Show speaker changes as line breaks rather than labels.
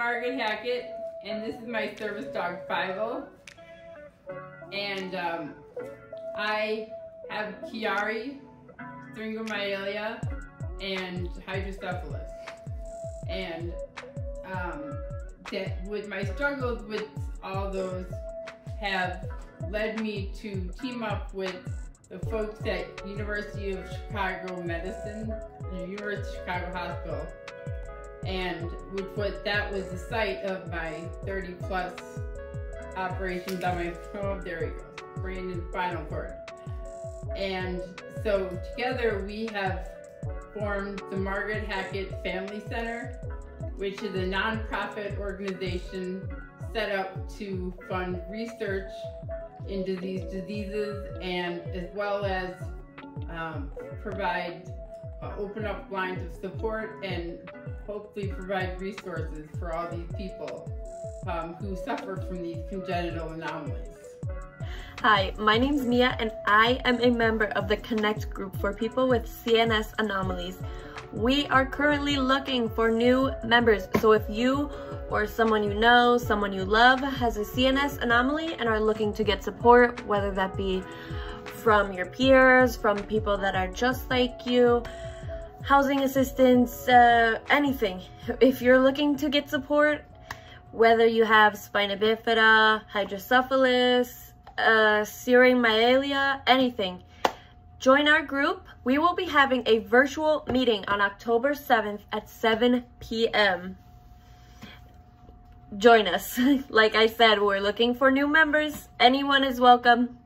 Margaret Hackett, and this is my service dog, Fivo. And um, I have Chiari, Syringomyelia, and hydrocephalus. And um, that with my struggles with all those have led me to team up with the folks at University of Chicago Medicine, University of Chicago Hospital, and was that was the site of my 30 plus operations on my oh there he goes brain and spinal cord. And so together we have formed the Margaret Hackett Family Center which is a nonprofit organization set up to fund research into these diseases and as well as um, provide uh, open up lines of support and hopefully provide resources for all these people um, who suffer from these congenital anomalies.
Hi, my name is Mia and I am a member of the Connect group for people with CNS anomalies. We are currently looking for new members, so if you or someone you know, someone you love has a CNS anomaly and are looking to get support, whether that be from your peers, from people that are just like you, housing assistance, uh, anything. If you're looking to get support, whether you have spina bifida, hydrocephalus, uh, myelin, anything, join our group. We will be having a virtual meeting on October 7th at 7 p.m. Join us. like I said, we're looking for new members. Anyone is welcome.